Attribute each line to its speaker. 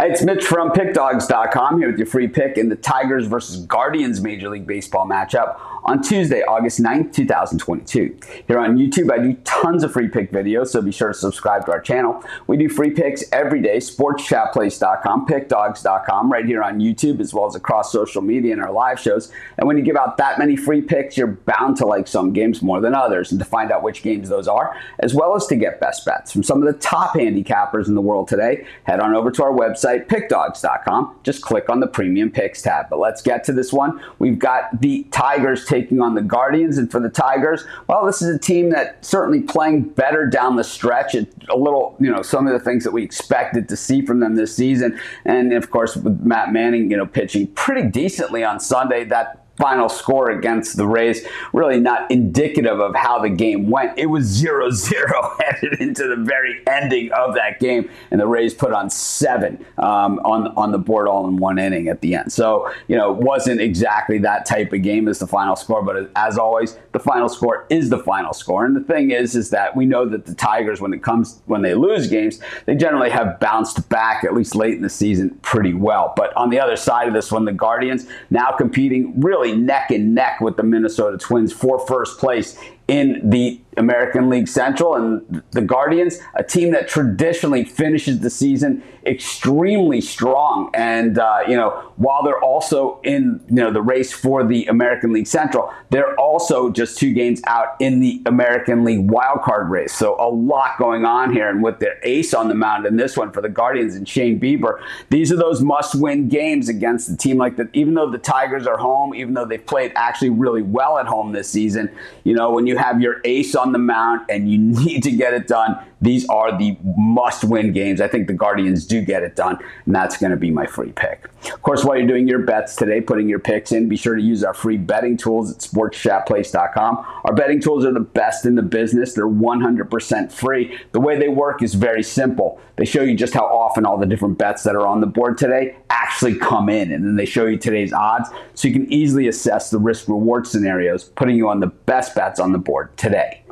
Speaker 1: Hey, it's Mitch from PickDawgz.com here with your free pick in the Tigers versus Guardians Major League Baseball matchup on Tuesday, August 9th, 2022. Here on YouTube, I do tons of free pick videos, so be sure to subscribe to our channel. We do free picks every day, sportschatplace.com, pickdawgz.com, right here on YouTube, as well as across social media and our live shows. And when you give out that many free picks, you're bound to like some games more than others. And to find out which games those are, as well as to get best bets from some of the top handicappers in the world today, head on over to our website website, pickdawgz.com. Just click on the premium picks tab. But let's get to this one. We've got the Tigers taking on the Guardians. And for the Tigers, well, this is a team that certainly playing better down the stretch. It, a little, you know, some of the things that we expected to see from them this season. And of course, with Matt Manning, you know, pitching pretty decently on Sunday, that final score against the Rays really not indicative of how the game went. It was 0 0 headed into the very ending of that game, and the Rays put on seven um, on, on the board all in one inning at the end. So, you know, it wasn't exactly that type of game as the final score, but as always, the final score is the final score. And the thing is, is that we know that the Tigers, when it comes, when they lose games, they generally have bounced back, at least late in the season, pretty well. But on the other side of this one, the Guardians now competing really neck and neck with the Minnesota Twins for first place in the American League Central and the Guardians, a team that traditionally finishes the season extremely strong. And uh, you know, while they're also in you know the race for the American League Central, they're also just two games out in the American League wild card race. So a lot going on here, and with their ace on the mound in this one for the Guardians and Shane Bieber, these are those must-win games against the team like that. Even though the Tigers are home, even though they've played actually really well at home this season, you know, when you have your ace on the mound and you need to get it done, these are the must win games. I think the Guardians do get it done, and that's going to be my free pick. Of course, while you're doing your bets today, putting your picks in, be sure to use our free betting tools at sportschatplace.com. Our betting tools are the best in the business, they're 100% free. The way they work is very simple. They show you just how often all the different bets that are on the board today actually come in, and then they show you today's odds so you can easily assess the risk reward scenarios, putting you on the best bets on the board today.